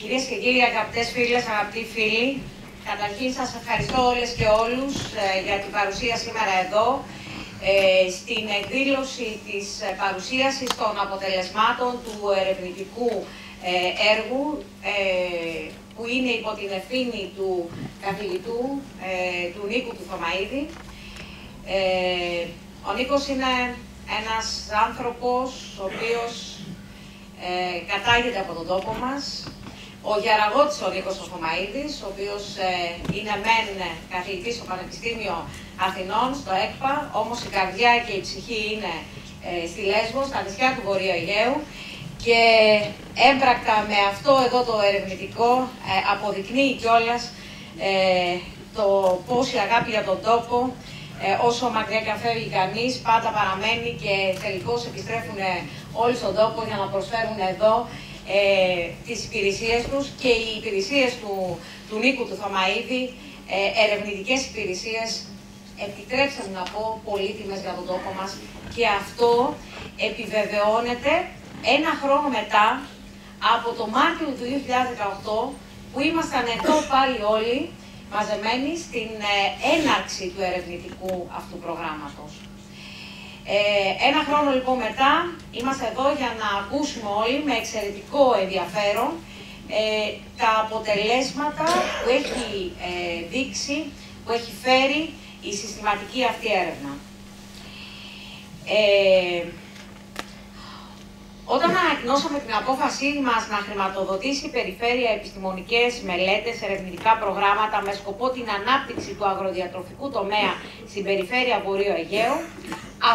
Κυρίες και κύριοι, αγαπητές φίλες, αγαπητοί φίλοι, καταρχήν σας ευχαριστώ όλες και όλους ε, για την παρουσία σήμερα εδώ, ε, στην εκδήλωση της ε, παρουσίασης των αποτελεσμάτων του ερευνητικού έργου, που είναι υπό την ευθύνη του καθηγητού, του Νίκου του Θωμαίδη. Ο Νίκος είναι ένας άνθρωπος ο οποίος κατάγεται από τον τόπο μας, ο Γιαραγώτης ο Νίκος Οφωμαίδης, ο οποίος ε, είναι μεν καθηγητής στο Πανεπιστήμιο Αθηνών, στο ΕΚΠΑ, όμως η καρδιά και η ψυχή είναι ε, στη Λέσβο, στα νησιά του Βορείου Αιγαίου. Και έμπρακτα με αυτό εδώ το ερευνητικό ε, αποδεικνύει κιόλας ε, το πώς η αγάπη για τον τόπο όσο μακριά και φεύγει κανείς, πάντα παραμένει και τελικώς επιστρέφουν όλοι στον τόπο για να προσφέρουν εδώ ε, τις υπηρεσίες τους και οι υπηρεσίες του, του Νίκου του Θωμαίδη, ε, ερευνητικές υπηρεσίες, επιτρέψτε μου να πω, πολύτιμες για τον τόπο μας και αυτό επιβεβαιώνεται ένα χρόνο μετά από το Μάρτιο του 2018 που ήμασταν εδώ πάλι όλοι μαζεμένοι στην ε, έναρξη του ερευνητικού αυτού προγράμματος. Ε, ένα χρόνο λοιπόν μετά είμαστε εδώ για να ακούσουμε όλοι με εξαιρετικό ενδιαφέρον ε, τα αποτελέσματα που έχει ε, δείξει, που έχει φέρει η συστηματική αυτή έρευνα. Ε, όταν ανακοινώσαμε την απόφασή μας να χρηματοδοτήσει η Περιφέρεια επιστημονικές μελέτες, ερευνητικά προγράμματα με σκοπό την ανάπτυξη του αγροδιατροφικού τομέα στην Περιφέρεια Βορείου Αιγαίου,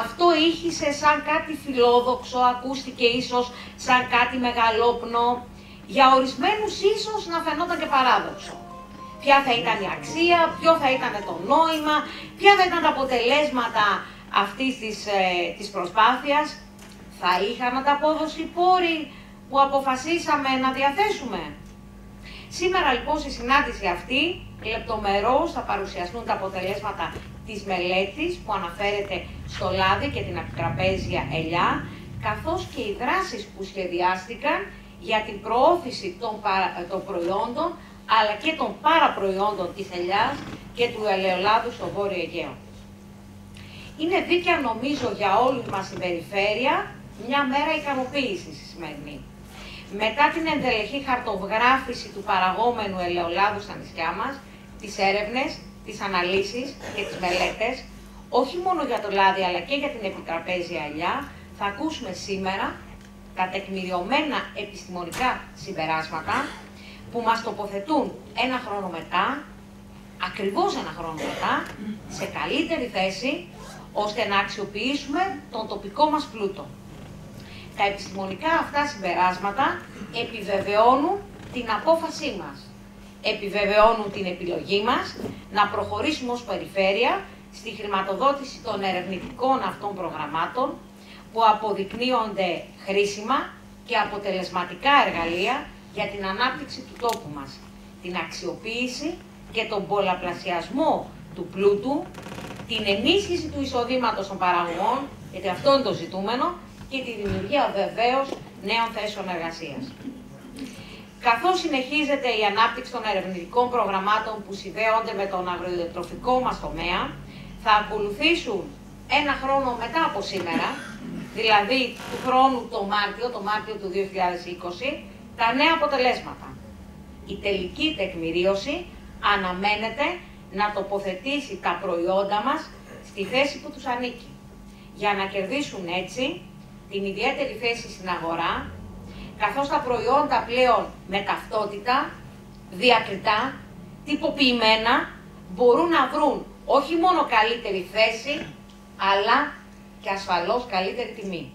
αυτό ήχησε σαν κάτι φιλόδοξο, ακούστηκε ίσως σαν κάτι μεγαλόπνο, για ορισμένους ίσως να φαινόταν και παράδοξο. Ποια θα ήταν η αξία, ποιο θα ήταν το νόημα, ποια θα ήταν τα αποτελέσματα αυτής της, ε, της προσπάθειας θα είχαν ανταπόδοση πόροι που αποφασίσαμε να διαθέσουμε. Σήμερα λοιπόν στη συνάντηση αυτή λεπτομερώς θα παρουσιαστούν τα αποτελέσματα της μελέτης που αναφέρεται στο λάδι και την επιτραπέζια ελιά, καθώς και οι δράσεις που σχεδιάστηκαν για την προώθηση των, των προϊόντων, αλλά και των παραπροϊόντων της ελιάς και του ελαιολάδου στο Βόρειο Αιγαίο. Είναι δίκαια νομίζω για όλους μας την περιφέρεια μια μέρα ικανοποίησης η σημερινή. Μετά την ενδελεχή χαρτογράφηση του παραγόμενου ελαιολάδου στα νησιά μας, τις έρευνες, τις αναλύσεις και τις μελέτες, όχι μόνο για το λάδι αλλά και για την επιτραπέζια ελιά, θα ακούσουμε σήμερα τα τεκμηριωμένα επιστημονικά συμπεράσματα που μας τοποθετούν ένα χρόνο μετά, ακριβώς ένα χρόνο μετά, σε καλύτερη θέση, ώστε να αξιοποιήσουμε τον τοπικό μας πλούτο. Τα επιστημονικά αυτά συμπεράσματα επιβεβαιώνουν την απόφασή μας. Επιβεβαιώνουν την επιλογή μας να προχωρήσουμε ως περιφέρεια στη χρηματοδότηση των ερευνητικών αυτών προγραμμάτων που αποδεικνύονται χρήσιμα και αποτελεσματικά εργαλεία για την ανάπτυξη του τόπου μας, την αξιοποίηση και τον πολλαπλασιασμό του πλούτου, την ενίσχυση του εισοδήματος των παραγωγών, γιατί αυτό είναι το ζητούμενο, και τη δημιουργία βεβαίως νέων θέσεων εργασίας. Καθώς συνεχίζεται η ανάπτυξη των ερευνητικών προγραμμάτων που συνδέονται με τον αγροδιατροφικό μας τομέα, θα ακολουθήσουν ένα χρόνο μετά από σήμερα, δηλαδή του χρόνου το Μάρτιο, το Μάρτιο του 2020, τα νέα αποτελέσματα. Η τελική τεκμηρίωση αναμένεται να τοποθετήσει τα προϊόντα μας στη θέση που τους ανήκει, για να κερδίσουν έτσι την ιδιαίτερη θέση στην αγορά, καθώς τα προϊόντα πλέον με ταυτότητα, διακριτά, τυποποιημένα, μπορούν να βρουν όχι μόνο καλύτερη θέση, αλλά και ασφαλώς καλύτερη τιμή.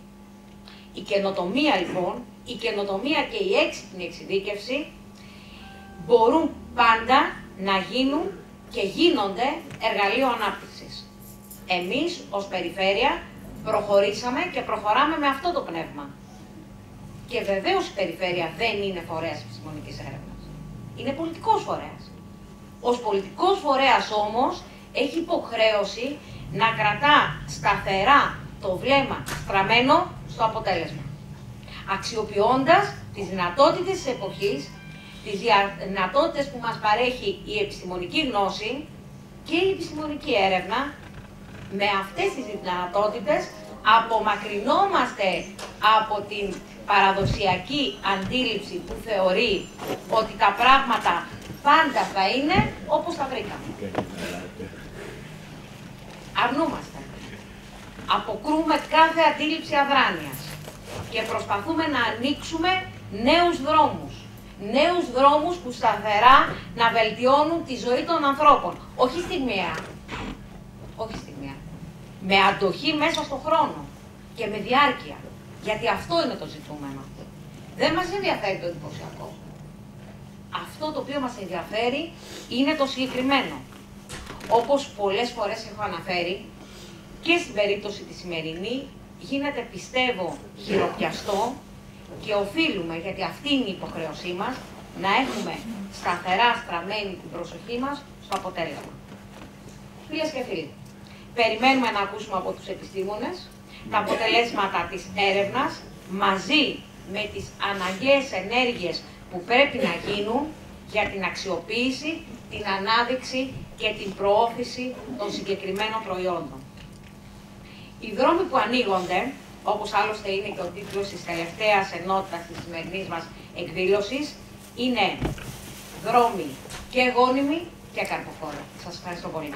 Η καινοτομία λοιπόν, η καινοτομία και η έξυπνη εξειδίκευση μπορούν πάντα να γίνουν και γίνονται εργαλείο ανάπτυξης. Εμείς ως περιφέρεια προχωρήσαμε και προχωράμε με αυτό το πνεύμα. Και βεβαίως η περιφέρεια δεν είναι φορέας επιστημονική έρευνας. Είναι πολιτικός φορέας. Ω πολιτικός φορέας όμως έχει υποχρέωση να κρατά σταθερά το βλέμμα στραμμένο στο αποτέλεσμα. Αξιοποιώντας τις δυνατότητες της εποχής τις δυνατότητες που μας παρέχει η επιστημονική γνώση και η επιστημονική έρευνα, με αυτές τις δυνατότητες απομακρυνόμαστε από την παραδοσιακή αντίληψη που θεωρεί ότι τα πράγματα πάντα θα είναι όπως τα βρήκαμε. Αρνούμαστε. Αποκρούμε κάθε αντίληψη αδράνειας και προσπαθούμε να ανοίξουμε νέους δρόμους. Νέους δρόμους που σταθερά να βελτιώνουν τη ζωή των ανθρώπων. Όχι στιγμιαία. Όχι στιγμιαία. Με αντοχή μέσα στον χρόνο και με διάρκεια. Γιατί αυτό είναι το ζητούμενο. Δεν μας ενδιαφέρει το εντυπωσιακό. Αυτό το οποίο μας ενδιαφέρει είναι το συγκεκριμένο. Όπως πολλές φορές έχω αναφέρει και στην περίπτωση της σημερινή, γίνεται πιστεύω χειροπιαστό και οφείλουμε, γιατί αυτή είναι η υποχρέωσή μας, να έχουμε σταθερά στραμμένη την προσοχή μας στο αποτέλεσμα. Φίλες και φίλοι, περιμένουμε να ακούσουμε από τους επιστήμονες τα αποτελέσματα της έρευνας μαζί με τις αναγκαίες ενέργειες που πρέπει να γίνουν για την αξιοποίηση, την ανάδειξη και την προώθηση των συγκεκριμένων προϊόντων. Οι δρόμοι που ανοίγονται, όπως άλλωστε είναι και ο τίτλος της τελευταίας ενότητας της σημερινής μας εκδήλωσης, είναι δρόμοι και γόνιμοι και καρποφόροι. Σας ευχαριστώ πολύ.